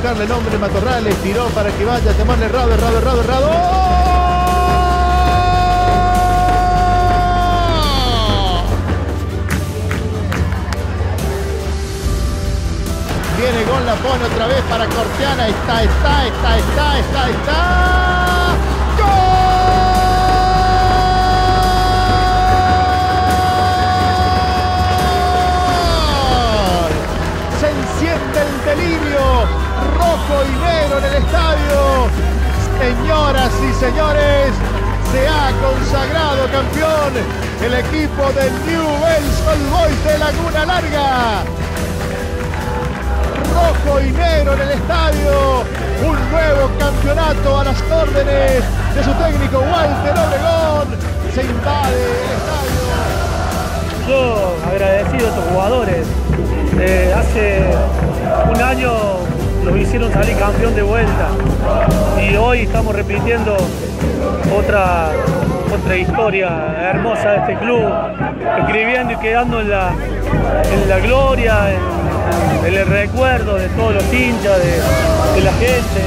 indicarle el nombre de Matorrales, tiró para que vaya a tomarle errado, errado, errado, errado. Viene gol, la pone otra vez para Corteana. Está, está, está, está, está, está. Señoras y señores, se ha consagrado campeón el equipo del New Wells Old Boys de Laguna Larga rojo y negro en el estadio. Un nuevo campeonato a las órdenes de su técnico Walter Obregón. Se invade el estadio. Yo agradecido a estos jugadores. Eh, hace un año los hicieron salir campeón de vuelta y hoy estamos repitiendo otra, otra historia hermosa de este club, escribiendo y quedando en la, en la gloria, en, en el recuerdo de todos los hinchas, de, de la gente.